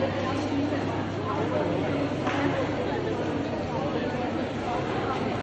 Thank you.